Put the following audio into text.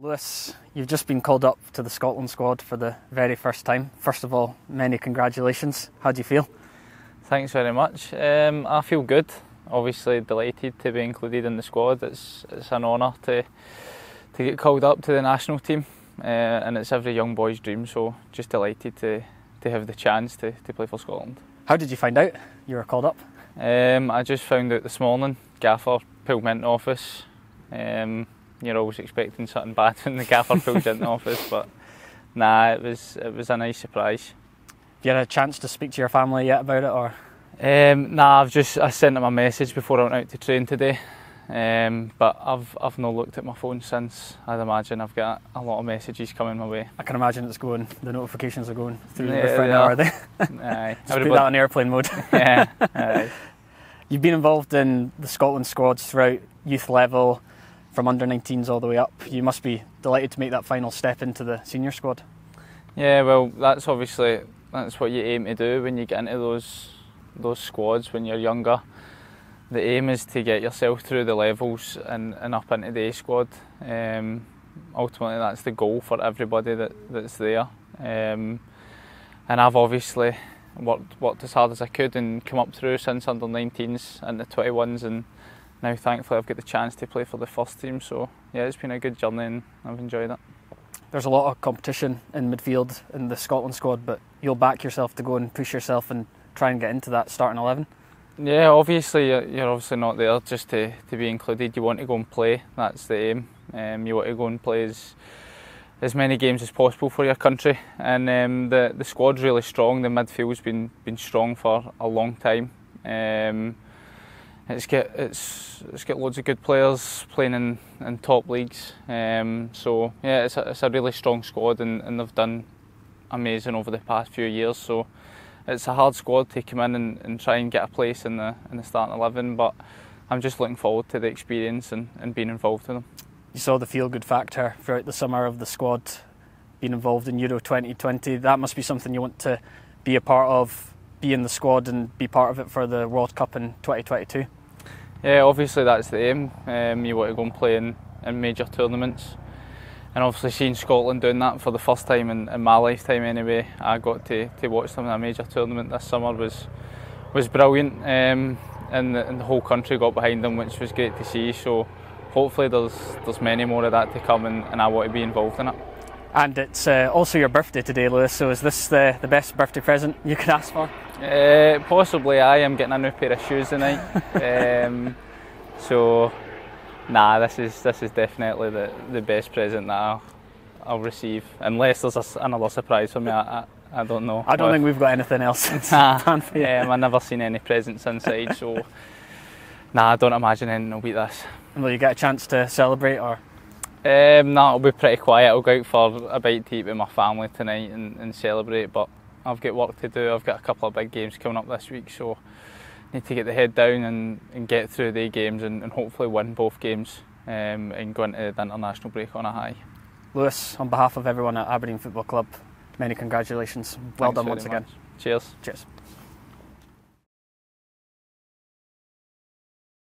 Lewis, you've just been called up to the Scotland squad for the very first time. First of all, many congratulations. How do you feel? Thanks very much. Um, I feel good. Obviously, delighted to be included in the squad. It's it's an honour to to get called up to the national team, uh, and it's every young boy's dream. So, just delighted to to have the chance to, to play for Scotland. How did you find out you were called up? Um, I just found out this morning. Gaffer pulled me into office. Um, you're always expecting something bad when the gaffer pulls into the office, but nah, it was it was a nice surprise. Have you had a chance to speak to your family yet about it, or? Um, nah, I've just I sent them a message before I went out to train today, um, but I've I've not looked at my phone since. I'd imagine I've got a lot of messages coming my way. I can imagine it's going. The notifications are going through yeah, the right now, are they? Aye. Just put that on airplane mode. yeah. Aye. You've been involved in the Scotland squads throughout youth level from under 19s all the way up. You must be delighted to make that final step into the senior squad. Yeah, well, that's obviously that's what you aim to do when you get into those those squads when you're younger. The aim is to get yourself through the levels and, and up into the A squad. Um, ultimately, that's the goal for everybody that, that's there. Um, and I've obviously worked worked as hard as I could and come up through since under 19s and the 21s and now thankfully I've got the chance to play for the first team. So yeah, it's been a good journey and I've enjoyed it. There's a lot of competition in midfield in the Scotland squad, but you'll back yourself to go and push yourself and try and get into that starting eleven. Yeah, obviously you're obviously not there just to, to be included. You want to go and play. That's the aim. Um, you want to go and play as as many games as possible for your country. And um, the the squad's really strong. The midfield's been been strong for a long time. Um, it's got it's it's got loads of good players playing in, in top leagues. Um, so yeah, it's a, it's a really strong squad, and, and they've done amazing over the past few years. So it's a hard squad to come in and, and try and get a place in the in the starting eleven. But I'm just looking forward to the experience and, and being involved in them. You saw the feel good factor throughout the summer of the squad being involved in Euro 2020. That must be something you want to be a part of, be in the squad and be part of it for the World Cup in 2022. Yeah, obviously that's the aim. Um, you want to go and play in, in major tournaments. And obviously seeing Scotland doing that for the first time in, in my lifetime anyway, I got to, to watch them in a major tournament this summer was was brilliant um, and, the, and the whole country got behind them which was great to see so hopefully there's there's many more of that to come and, and I want to be involved in it. And it's uh, also your birthday today Lewis so is this the, the best birthday present you could ask for? Uh, possibly, I am getting a new pair of shoes tonight. um, so, nah, this is this is definitely the, the best present that I'll, I'll receive, unless there's a, another surprise for me. I, I, I don't know. I don't think we've got anything else. nah, um, I've never seen any presents inside, so nah, I don't imagine anything will beat this. Will you get a chance to celebrate or? Um, no, it'll be pretty quiet. I'll go out for a bite to eat with my family tonight and, and celebrate. But I've got work to do. I've got a couple of big games coming up this week, so need to get the head down and, and get through the games and, and hopefully win both games um, and go into the international break on a high. Lewis, on behalf of everyone at Aberdeen Football Club, many congratulations. Well Thanks done once much. again. Cheers. Cheers.